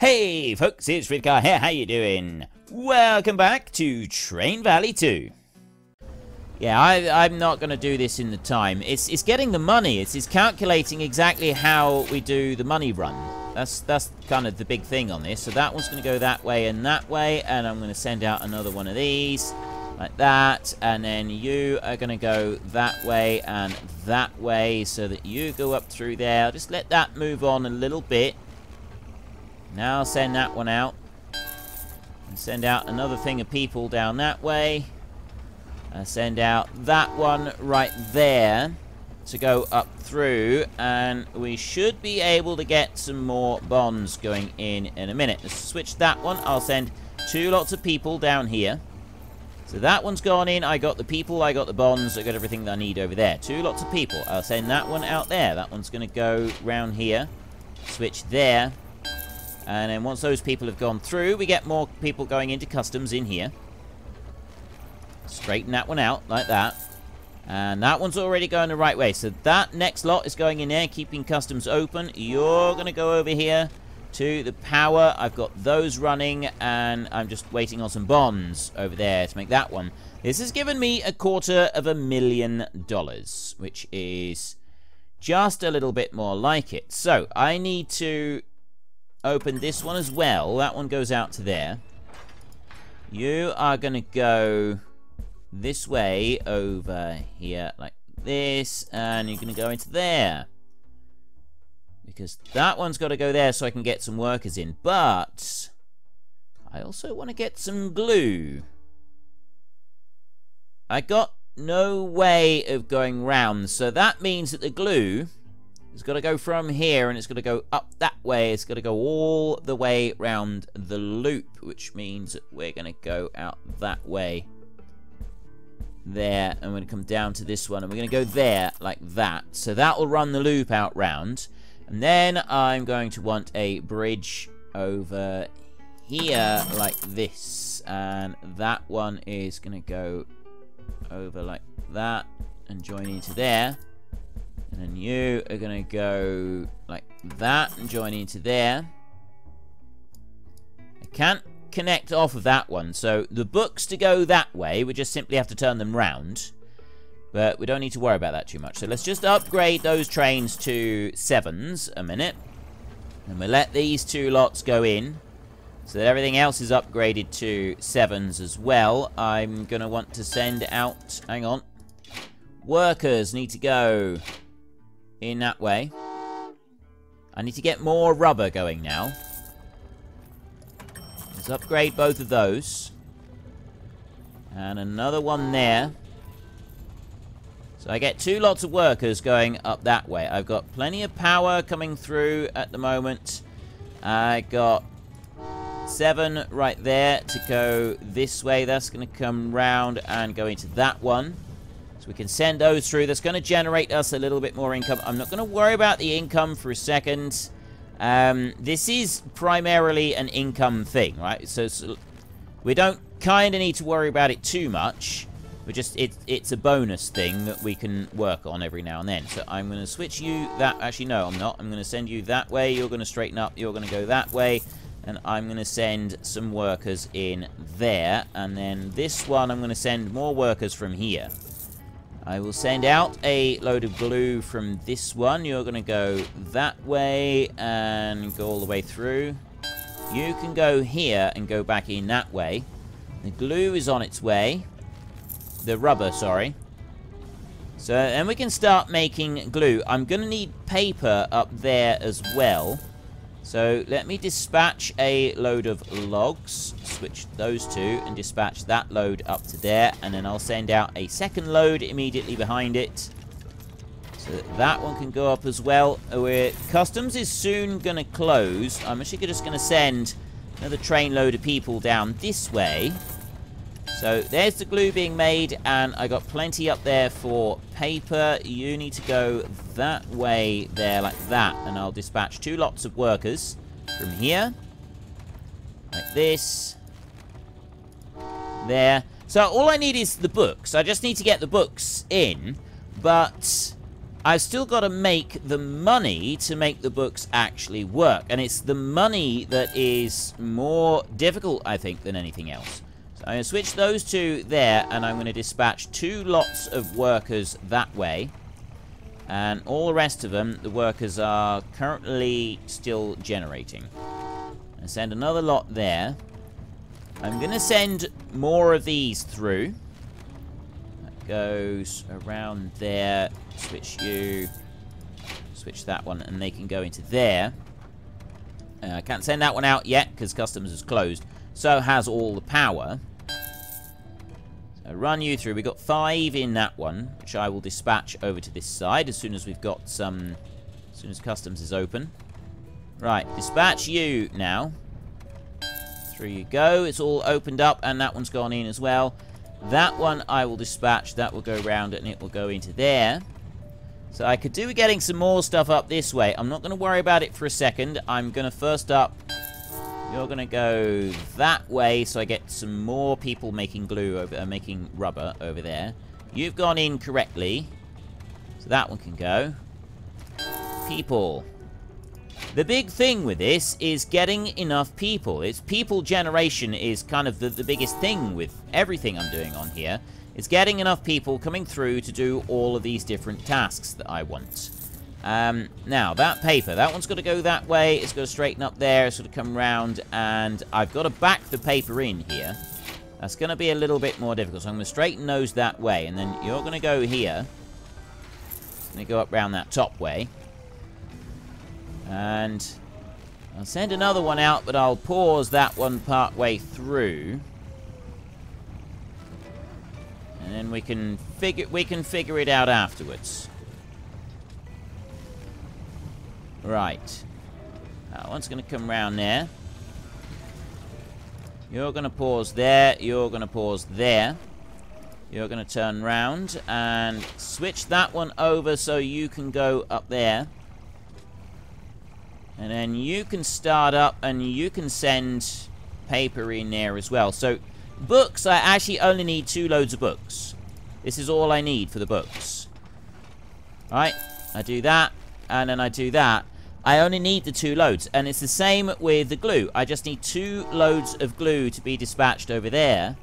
Hey folks, it's Frithgar here, how you doing? Welcome back to Train Valley 2. Yeah, I, am not going to do this in the time. It's, it's getting the money. It's, it's calculating exactly how we do the money run. That's, that's kind of the big thing on this. So that one's going to go that way and that way. And I'm going to send out another one of these. Like that. And then you are going to go that way and that way. So that you go up through there. I'll just let that move on a little bit. Now send that one out. And send out another thing of people down that way. Uh, send out that one right there to go up through and we should be able to get some more bonds going in in a minute. Let's switch that one. I'll send two lots of people down here. So that one's gone in. I got the people, I got the bonds, I got everything that I need over there. Two lots of people. I'll send that one out there. That one's going to go round here. Switch there. And then once those people have gone through, we get more people going into customs in here. Straighten that one out, like that. And that one's already going the right way. So that next lot is going in there, keeping customs open. You're going to go over here to the power. I've got those running, and I'm just waiting on some bonds over there to make that one. This has given me a quarter of a million dollars, which is just a little bit more like it. So I need to open this one as well. That one goes out to there. You are going to go this way over here like this and you're going to go into there because that one's got to go there so I can get some workers in but I also want to get some glue I got no way of going round so that means that the glue is got to go from here and it's going to go up that way it's going to go all the way round the loop which means we're going to go out that way there. and we're going to come down to this one. And we're going to go there like that. So that will run the loop out round. And then I'm going to want a bridge over here like this. And that one is going to go over like that and join into there. And then you are going to go like that and join into there. I can't connect off of that one. So the books to go that way, we just simply have to turn them round. But we don't need to worry about that too much. So let's just upgrade those trains to sevens a minute. And we'll let these two lots go in. So that everything else is upgraded to sevens as well. I'm going to want to send out... Hang on. Workers need to go in that way. I need to get more rubber going now. Let's upgrade both of those. And another one there. So I get two lots of workers going up that way. I've got plenty of power coming through at the moment. I got seven right there to go this way. That's going to come round and go into that one. So we can send those through. That's going to generate us a little bit more income. I'm not going to worry about the income for a second. Um, this is primarily an income thing, right? So, so we don't kind of need to worry about it too much. We just it, it's a bonus thing that we can work on every now and then. So I'm going to switch you that. Actually, no, I'm not. I'm going to send you that way. You're going to straighten up. You're going to go that way. And I'm going to send some workers in there. And then this one, I'm going to send more workers from here. I will send out a load of glue from this one. You're going to go that way and go all the way through. You can go here and go back in that way. The glue is on its way. The rubber, sorry. So, then we can start making glue. I'm going to need paper up there as well. So let me dispatch a load of logs, switch those two, and dispatch that load up to there, and then I'll send out a second load immediately behind it. So that, that one can go up as well. Uh, Where customs is soon going to close. I'm actually just going to send another train load of people down this way. So there's the glue being made, and I got plenty up there for paper. You need to go that way there like that, and I'll dispatch two lots of workers from here. Like this. There. So all I need is the books. I just need to get the books in, but I've still got to make the money to make the books actually work. And it's the money that is more difficult, I think, than anything else. I'm going to switch those two there, and I'm going to dispatch two lots of workers that way. And all the rest of them, the workers are currently still generating. And send another lot there. I'm going to send more of these through. That goes around there. Switch you. Switch that one, and they can go into there. Uh, I can't send that one out yet, because customs is closed. So has all the power. So run you through. We've got five in that one, which I will dispatch over to this side as soon as we've got some... As soon as customs is open. Right, dispatch you now. Through you go. It's all opened up, and that one's gone in as well. That one I will dispatch. That will go around, and it will go into there. So I could do getting some more stuff up this way. I'm not going to worry about it for a second. I'm going to first up... You're to go that way, so I get some more people making glue over... Uh, making rubber over there. You've gone in correctly. So that one can go. People. The big thing with this is getting enough people. It's people generation is kind of the, the biggest thing with everything I'm doing on here. It's getting enough people coming through to do all of these different tasks that I want. Um, now, that paper, that one's got to go that way. It's got to straighten up there. It's got to come round. And I've got to back the paper in here. That's going to be a little bit more difficult. So I'm going to straighten those that way. And then you're going to go here. Going go up round that top way. And I'll send another one out, but I'll pause that one part way through. And then we can figure we can figure it out afterwards. Right. That one's going to come round there. You're going to pause there. You're going to pause there. You're going to turn round and switch that one over so you can go up there. And then you can start up and you can send paper in there as well. So, books, I actually only need two loads of books. This is all I need for the books. Right, I do that, and then I do that. I only need the two loads, and it's the same with the glue. I just need two loads of glue to be dispatched over there.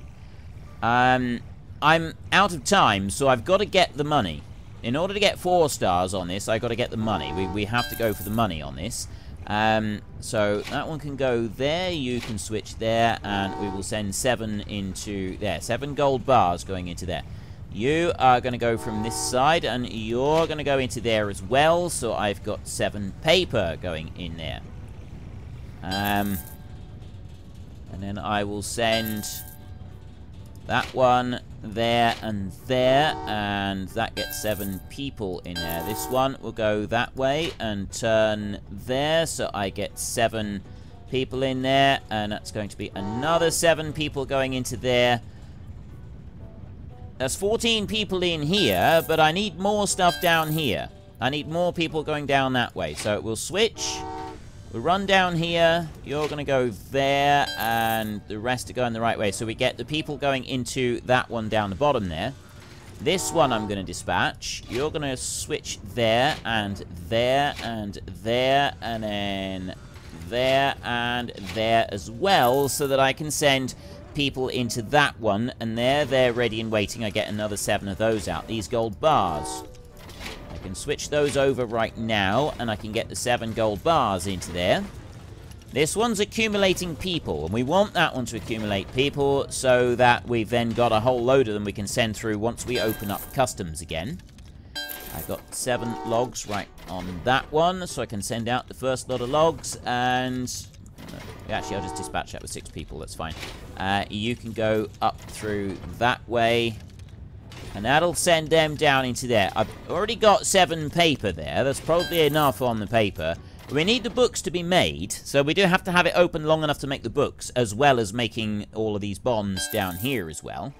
Um, I'm out of time, so I've got to get the money. In order to get four stars on this, I've got to get the money. We, we have to go for the money on this. Um, so that one can go there, you can switch there, and we will send seven into there. Seven gold bars going into there. You are going to go from this side, and you're going to go into there as well, so I've got seven paper going in there. Um, and then I will send that one there and there, and that gets seven people in there. This one will go that way and turn there, so I get seven people in there, and that's going to be another seven people going into there. There's 14 people in here, but I need more stuff down here. I need more people going down that way, so it will switch. We'll run down here. You're going to go there, and the rest are going the right way. So we get the people going into that one down the bottom there. This one I'm going to dispatch. You're going to switch there, and there, and there, and then there, and there as well, so that I can send people into that one, and there, they're ready and waiting. I get another seven of those out. These gold bars I can switch those over right now, and I can get the seven gold bars into there. This one's accumulating people, and we want that one to accumulate people so that we've then got a whole load of them we can send through once we open up customs again. I've got seven logs right on that one, so I can send out the first lot of logs, and... Uh, actually, I'll just dispatch that with six people, that's fine. Uh, you can go up through that way. And that'll send them down into there. I've already got seven paper there. That's probably enough on the paper. We need the books to be made, so we do have to have it open long enough to make the books, as well as making all of these bonds down here as well.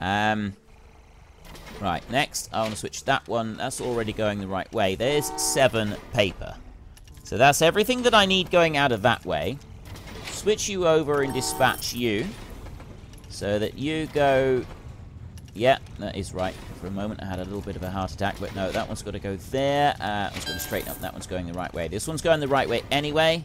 Um, right, next, I want to switch that one. That's already going the right way. There's seven paper. So that's everything that I need going out of that way. Switch you over and dispatch you. So that you go Yeah, that is right. For a moment, I had a little bit of a heart attack, but no, that one's got to go there. Uh, that one's to straighten up. That one's going the right way. This one's going the right way anyway.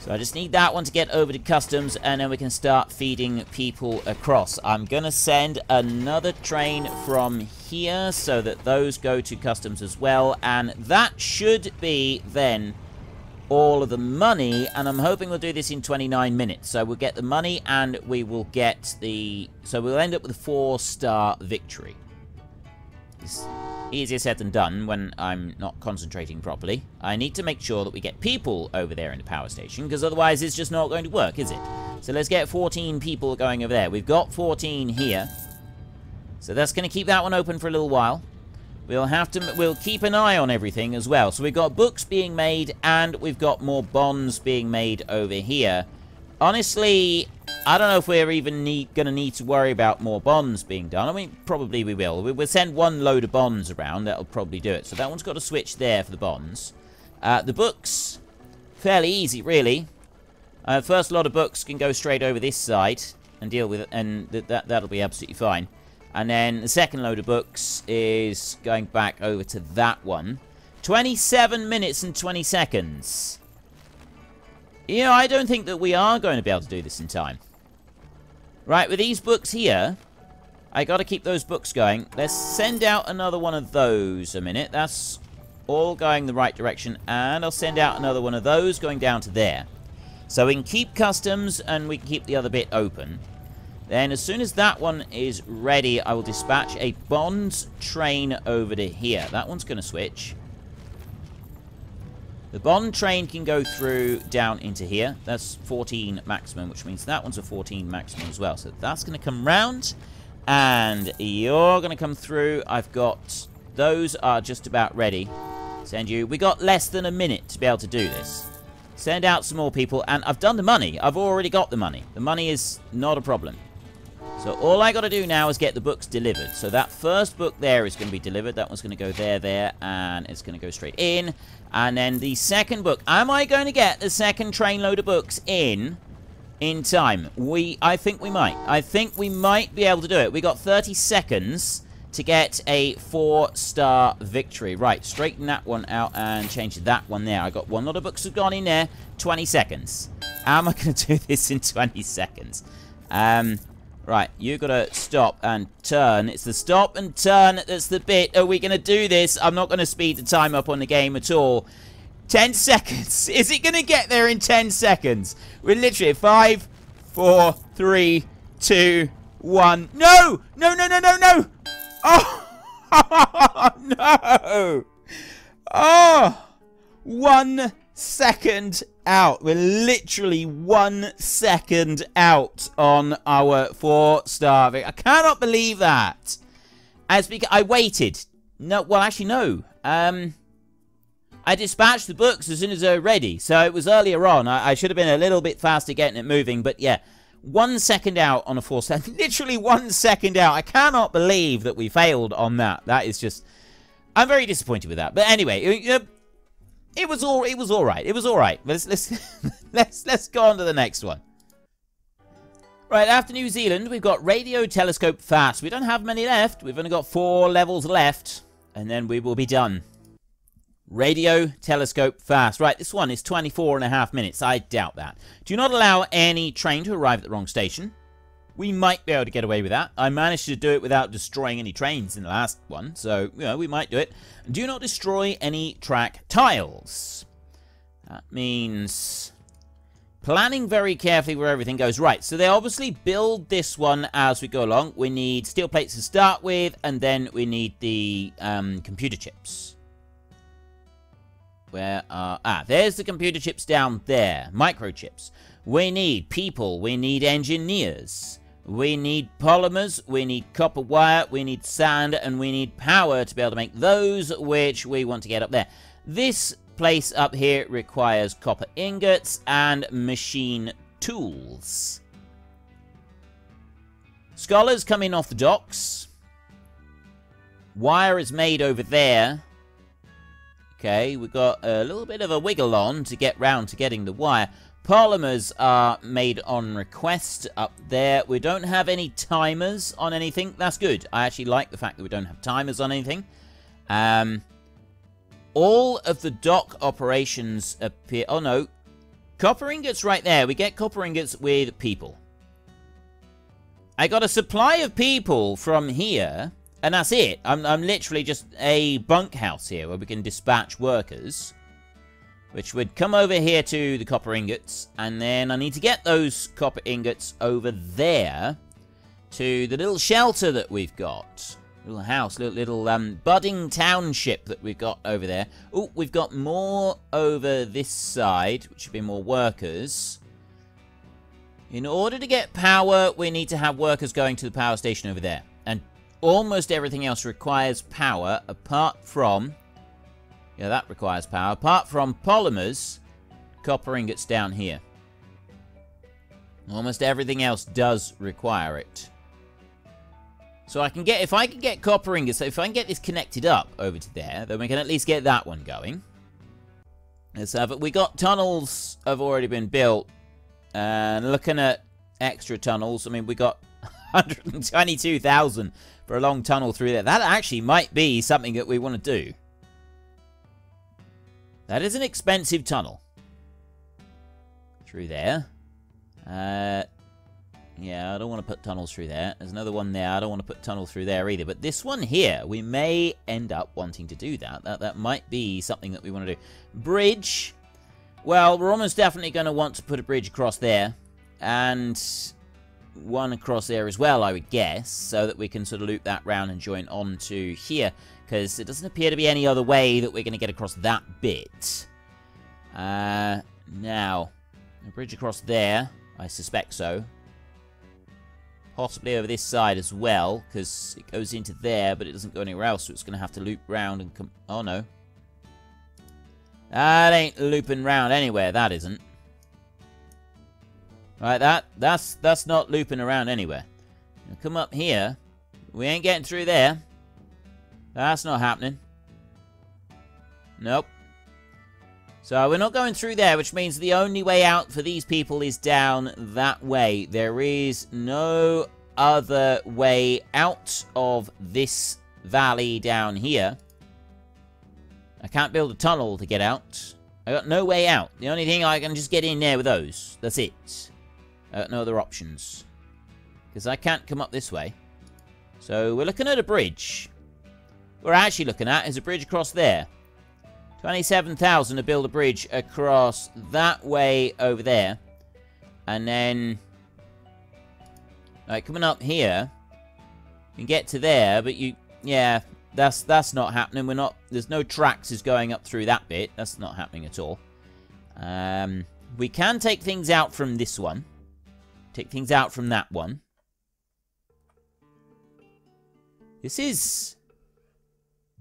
So I just need that one to get over to customs, and then we can start feeding people across. I'm going to send another train from here so that those go to customs as well, and that should be then all of the money, and I'm hoping we'll do this in 29 minutes. So we'll get the money, and we will get the... So we'll end up with a four-star victory. It's easier said than done when I'm not concentrating properly. I need to make sure that we get people over there in the power station, because otherwise it's just not going to work, is it? So let's get 14 people going over there. We've got 14 here. So that's going to keep that one open for a little while. We'll have to, we'll keep an eye on everything as well. So we've got books being made, and we've got more bonds being made over here. Honestly, I don't know if we're even going to need to worry about more bonds being done. I mean, probably we will. We'll send one load of bonds around. That'll probably do it. So that one's got a switch there for the bonds. Uh, the books, fairly easy, really. Uh, first lot of books can go straight over this side and deal with it, and th that, that'll be absolutely fine. And then the second load of books is going back over to that one. 27 minutes and 20 seconds. You know, I don't think that we are going to be able to do this in time. Right, with these books here, I got to keep those books going. Let's send out another one of those a minute. That's all going the right direction. And I'll send out another one of those going down to there. So we can keep customs and we can keep the other bit open. Then as soon as that one is ready, I will dispatch a bonds train over to here. That one's going to switch. The bond train can go through down into here. That's 14 maximum, which means that one's a 14 maximum as well. So that's going to come round. And you're going to come through. I've got... Those are just about ready. Send you... We got less than a minute to be able to do this. Send out some more people. And I've done the money. I've already got the money. The money is not a problem. So all I got to do now is get the books delivered. So that first book there is going to be delivered. That one's going to go there, there, and it's going to go straight in. And then the second book. Am I going to get the second trainload of books in in time? We, I think we might. I think we might be able to do it. We got 30 seconds to get a four-star victory. Right, straighten that one out and change that one there. I got one lot of books have gone in there. 20 seconds. How am I going to do this in 20 seconds? Um... Right, you gotta stop and turn. It's the stop and turn that's the bit. Are we gonna do this? I'm not gonna speed the time up on the game at all. 10 seconds. Is it gonna get there in 10 seconds? We're literally five, four, three, two, one. No! No, no, no, no, no! Oh! no! Oh! One second out. We're literally one second out on our four-star. I cannot believe that. As because I waited. No, well, actually, no. Um, I dispatched the books as soon as they were ready, so it was earlier on. I, I should have been a little bit faster getting it moving, but yeah. One second out on a four-star. Literally one second out. I cannot believe that we failed on that. That is just... I'm very disappointed with that. But anyway, it was all it was all right. It was all right. Let's let's let's let's go on to the next one. Right, after New Zealand, we've got Radio Telescope Fast. We don't have many left. We've only got four levels left, and then we will be done. Radio Telescope Fast. Right, this one is 24 and a half minutes. I doubt that. Do not allow any train to arrive at the wrong station. We might be able to get away with that. I managed to do it without destroying any trains in the last one, so, you know, we might do it. Do not destroy any track tiles. That means planning very carefully where everything goes. Right, so they obviously build this one as we go along. We need steel plates to start with, and then we need the um, computer chips. Where are... Ah, there's the computer chips down there. Microchips. We need people. We need engineers. We need polymers, we need copper wire, we need sand, and we need power to be able to make those which we want to get up there. This place up here requires copper ingots and machine tools. Scholars coming off the docks. Wire is made over there. Okay, we've got a little bit of a wiggle on to get round to getting the wire. Polymers are made on request up there. We don't have any timers on anything. That's good. I actually like the fact that we don't have timers on anything. Um, all of the dock operations appear... Oh, no. Copper ingots right there. We get copper ingots with people. I got a supply of people from here, and that's it. I'm, I'm literally just a bunkhouse here where we can dispatch workers, which would come over here to the copper ingots, and then I need to get those copper ingots over there to the little shelter that we've got. Little house, little, little um, budding township that we've got over there. Oh, we've got more over this side, which should be more workers. In order to get power, we need to have workers going to the power station over there. And almost everything else requires power, apart from... Yeah, that requires power. Apart from polymers, copper ingots down here. Almost everything else does require it. So I can get, if I can get copper ingots, so if I can get this connected up over to there, then we can at least get that one going. Let's have it. We got tunnels have already been built. And looking at extra tunnels, I mean, we got 122,000 for a long tunnel through there. That actually might be something that we want to do. That is an expensive tunnel. Through there. Uh, yeah, I don't want to put tunnels through there. There's another one there. I don't want to put tunnel through there either. But this one here, we may end up wanting to do that. That, that might be something that we want to do. Bridge. Well, we're almost definitely going to want to put a bridge across there. And one across there as well, I would guess. So that we can sort of loop that round and join on to here. Because it doesn't appear to be any other way that we're going to get across that bit. Uh, now, a bridge across there. I suspect so. Possibly over this side as well, because it goes into there, but it doesn't go anywhere else, so it's going to have to loop round and come... Oh, no. That ain't looping round anywhere, that isn't. Right, that that's that's not looping around anywhere. Now come up here. We ain't getting through there. That's not happening. Nope. So we're not going through there, which means the only way out for these people is down that way. There is no other way out of this valley down here. I can't build a tunnel to get out. I got no way out. The only thing I can just get in there with those. That's it. Got no other options. Because I can't come up this way. So we're looking at a bridge. What we're actually looking at is a bridge across there. 27,000 to build a bridge across that way over there. And then... Like, coming up here... You can get to there, but you... Yeah, that's that's not happening. We're not... There's no tracks is going up through that bit. That's not happening at all. Um, we can take things out from this one. Take things out from that one. This is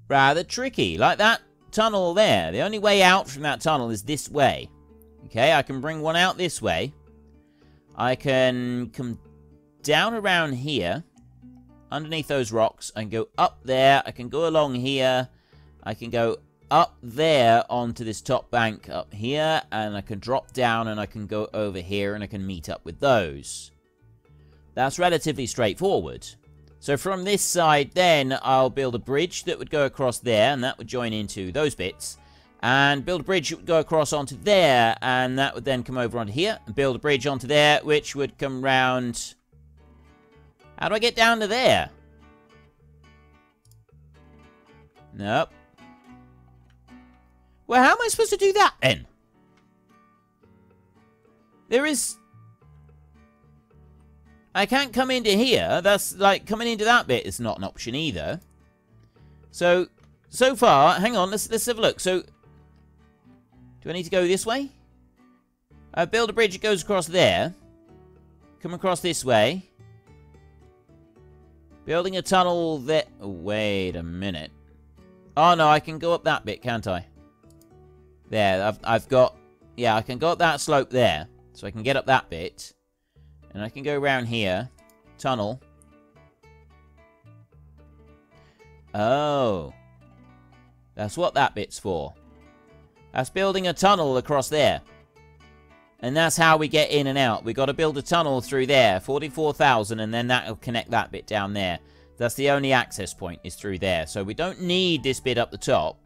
rather tricky. Like that tunnel there. The only way out from that tunnel is this way. Okay, I can bring one out this way. I can come down around here, underneath those rocks, and go up there. I can go along here. I can go up there onto this top bank up here, and I can drop down and I can go over here and I can meet up with those. That's relatively straightforward. So from this side then, I'll build a bridge that would go across there, and that would join into those bits. And build a bridge that would go across onto there, and that would then come over onto here. And build a bridge onto there, which would come round... How do I get down to there? Nope. Well, how am I supposed to do that then? There is I can't come into here. That's like coming into that bit is not an option either. So, so far, hang on, let's let's have a look. So, do I need to go this way? I build a bridge that goes across there. Come across this way. Building a tunnel there. Oh, wait a minute. Oh no, I can go up that bit, can't I? There, I've I've got. Yeah, I can go up that slope there, so I can get up that bit. And I can go around here. Tunnel. Oh. That's what that bit's for. That's building a tunnel across there. And that's how we get in and out. We've got to build a tunnel through there. 44,000 and then that'll connect that bit down there. That's the only access point is through there. So we don't need this bit up the top.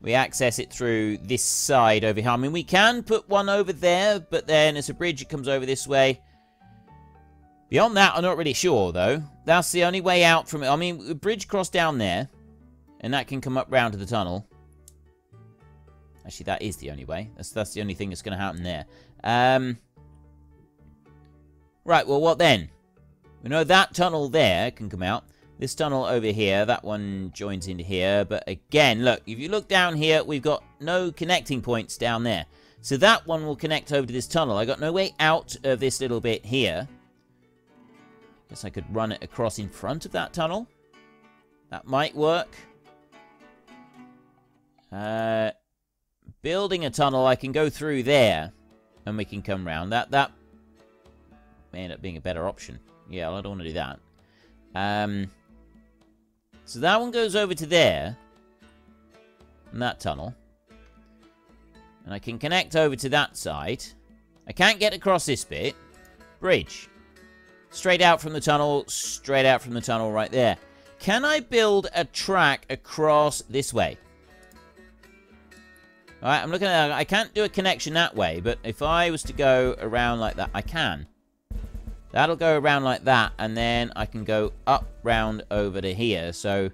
We access it through this side over here. I mean, we can put one over there, but then it's a bridge. It comes over this way. Beyond that, I'm not really sure, though. That's the only way out from it. I mean, bridge cross down there, and that can come up round to the tunnel. Actually, that is the only way. That's, that's the only thing that's going to happen there. Um, right, well, what then? We know that tunnel there can come out. This tunnel over here, that one joins into here. But again, look, if you look down here, we've got no connecting points down there. So that one will connect over to this tunnel. I got no way out of this little bit here. Guess I could run it across in front of that tunnel. That might work. Uh, building a tunnel, I can go through there. And we can come round. That, that may end up being a better option. Yeah, I don't want to do that. Um, so that one goes over to there. And that tunnel. And I can connect over to that side. I can't get across this bit. Bridge. Straight out from the tunnel. Straight out from the tunnel right there. Can I build a track across this way? Alright, I'm looking at I can't do a connection that way, but if I was to go around like that, I can. That'll go around like that, and then I can go up round over to here. So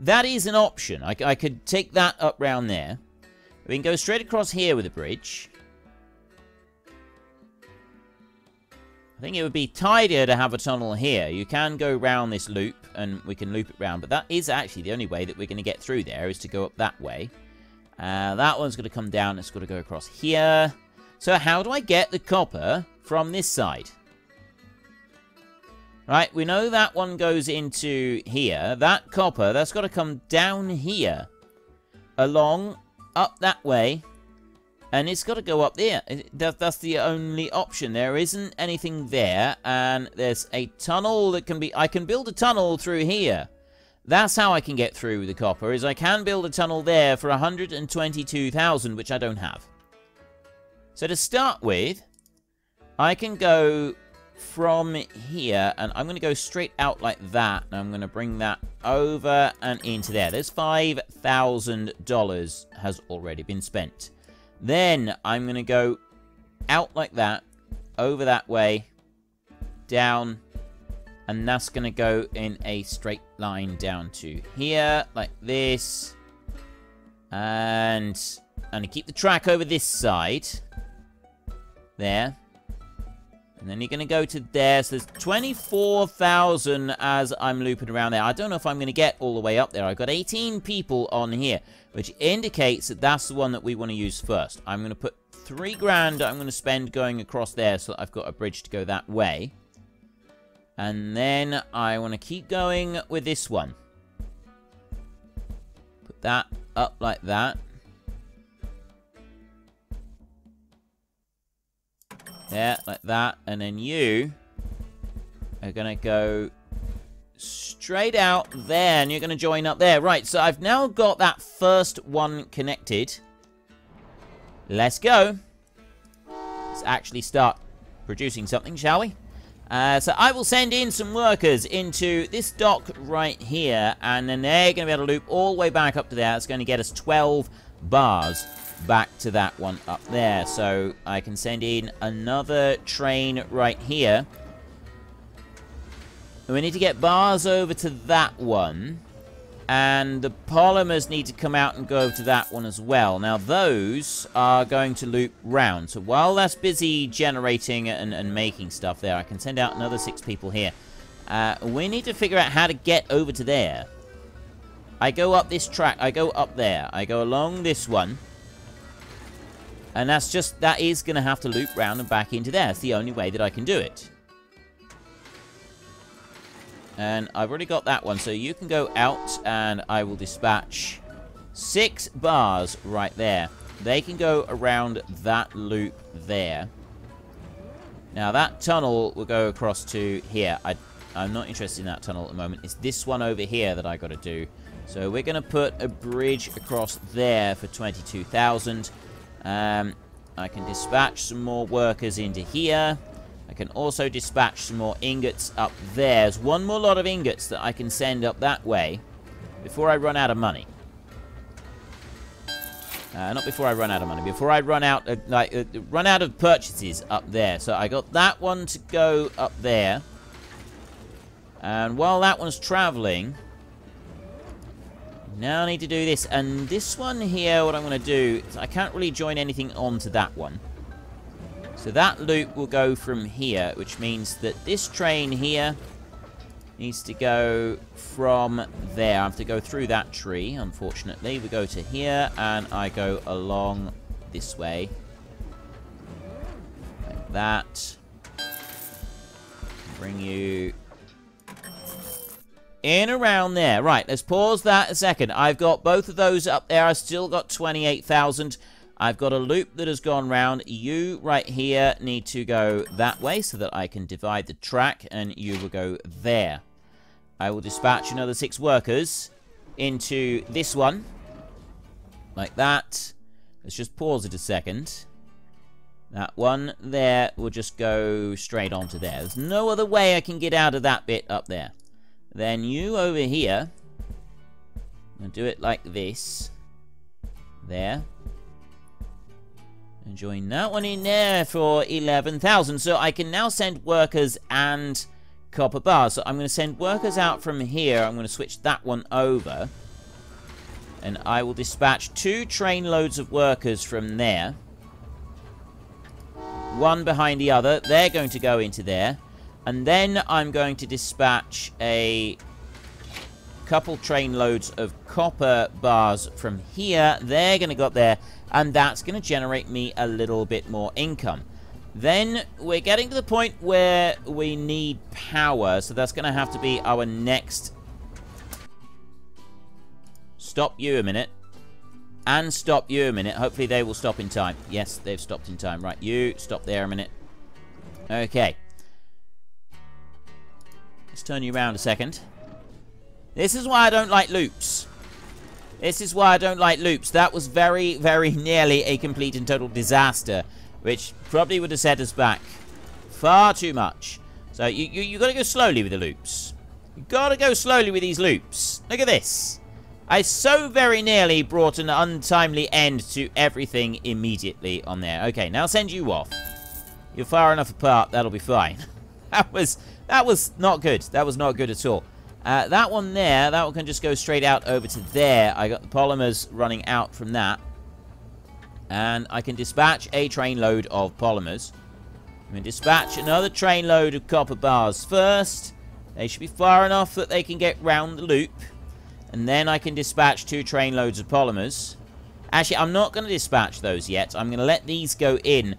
that is an option. I, I could take that up round there. We can go straight across here with a bridge. I think it would be tidier to have a tunnel here. You can go round this loop, and we can loop it round. But that is actually the only way that we're going to get through there, is to go up that way. Uh, that one's going to come down. It's got to go across here. So how do I get the copper from this side? Right, we know that one goes into here. That copper, that's got to come down here. Along, up that way. And it's got to go up there. That, that's the only option. There isn't anything there. And there's a tunnel that can be... I can build a tunnel through here. That's how I can get through the copper, is I can build a tunnel there for 122,000, which I don't have. So to start with, I can go from here, and I'm going to go straight out like that, and I'm going to bring that over and into there. There's $5,000 has already been spent. Then I'm going to go out like that, over that way, down, and that's going to go in a straight line down to here, like this. And I'm going to keep the track over this side. There. And then you're going to go to there. So there's 24,000 as I'm looping around there. I don't know if I'm going to get all the way up there. I've got 18 people on here, which indicates that that's the one that we want to use first. I'm going to put three grand I'm going to spend going across there so I've got a bridge to go that way. And then I want to keep going with this one. Put that up like that. Yeah, like that. And then you are going to go straight out there. And you're going to join up there. Right, so I've now got that first one connected. Let's go. Let's actually start producing something, shall we? Uh, so I will send in some workers into this dock right here, and then they're going to be able to loop all the way back up to there. It's going to get us 12 bars back to that one up there. So I can send in another train right here. we need to get bars over to that one. And the polymers need to come out and go over to that one as well. Now, those are going to loop round. So while that's busy generating and, and making stuff there, I can send out another six people here. Uh, we need to figure out how to get over to there. I go up this track. I go up there. I go along this one. And that's just, that is going to have to loop round and back into there. It's the only way that I can do it. And I've already got that one, so you can go out and I will dispatch six bars right there. They can go around that loop there. Now that tunnel will go across to here. I, I'm not interested in that tunnel at the moment. It's this one over here that I got to do. So we're going to put a bridge across there for 22,000. Um, I can dispatch some more workers into here. I can also dispatch some more ingots up there. There's one more lot of ingots that I can send up that way before I run out of money. Uh, not before I run out of money. Before I run out, uh, like, uh, run out of purchases up there. So I got that one to go up there. And while that one's traveling, now I need to do this. And this one here, what I'm going to do, is I can't really join anything onto that one. So that loop will go from here, which means that this train here needs to go from there. I have to go through that tree, unfortunately. We go to here, and I go along this way. Like that. Bring you in around there. Right, let's pause that a second. I've got both of those up there. I've still got 28,000. I've got a loop that has gone round. You right here need to go that way so that I can divide the track and you will go there. I will dispatch another six workers into this one. Like that. Let's just pause it a second. That one there will just go straight onto there. There's no other way I can get out of that bit up there. Then you over here, and do it like this. There. And join that one in there for 11,000. So I can now send workers and copper bars. So I'm going to send workers out from here. I'm going to switch that one over. And I will dispatch two train loads of workers from there. One behind the other. They're going to go into there. And then I'm going to dispatch a couple train loads of copper bars from here. They're going to go up there, and that's going to generate me a little bit more income. Then we're getting to the point where we need power, so that's going to have to be our next... Stop you a minute. And stop you a minute. Hopefully they will stop in time. Yes, they've stopped in time. Right, you, stop there a minute. Okay. Let's turn you around a second. This is why I don't like loops. This is why I don't like loops. That was very, very nearly a complete and total disaster, which probably would have set us back far too much. So you, you, you got to go slowly with the loops. You've got to go slowly with these loops. Look at this. I so very nearly brought an untimely end to everything immediately on there. Okay, now I'll send you off. You're far enough apart, that'll be fine. that was that was not good. That was not good at all. Uh, that one there, that one can just go straight out over to there. I got the polymers running out from that. And I can dispatch a train load of polymers. I'm going to dispatch another train load of copper bars first. They should be far enough that they can get round the loop. And then I can dispatch two train loads of polymers. Actually, I'm not going to dispatch those yet. I'm going to let these go in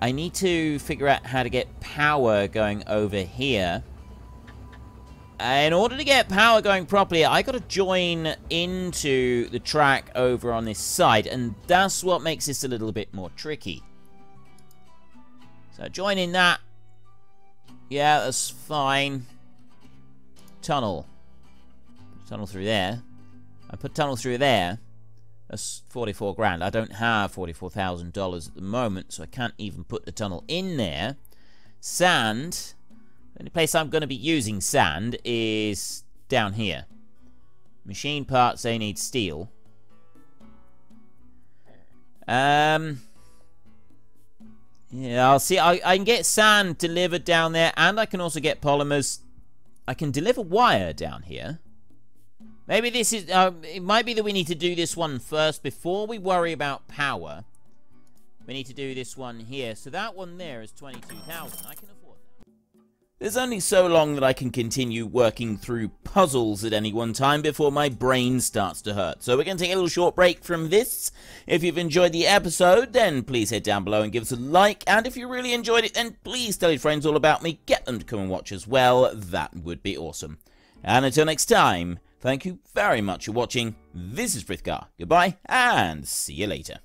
I need to figure out how to get power going over here. In order to get power going properly, I got to join into the track over on this side, and that's what makes this a little bit more tricky. So joining that. Yeah, that's fine. Tunnel. Tunnel through there. I put tunnel through there. That's 44 grand. I don't have $44,000 at the moment, so I can't even put the tunnel in there. Sand. The only place I'm going to be using sand is down here. Machine parts, they need steel. Um... Yeah, I'll see. I, I can get sand delivered down there, and I can also get polymers. I can deliver wire down here. Maybe this is... Uh, it might be that we need to do this one first before we worry about power. We need to do this one here. So that one there is 22,000. I can afford that. There's only so long that I can continue working through puzzles at any one time before my brain starts to hurt. So we're going to take a little short break from this. If you've enjoyed the episode, then please head down below and give us a like. And if you really enjoyed it, then please tell your friends all about me. Get them to come and watch as well. That would be awesome. And until next time... Thank you very much for watching. This is Frithgar. Goodbye, and see you later.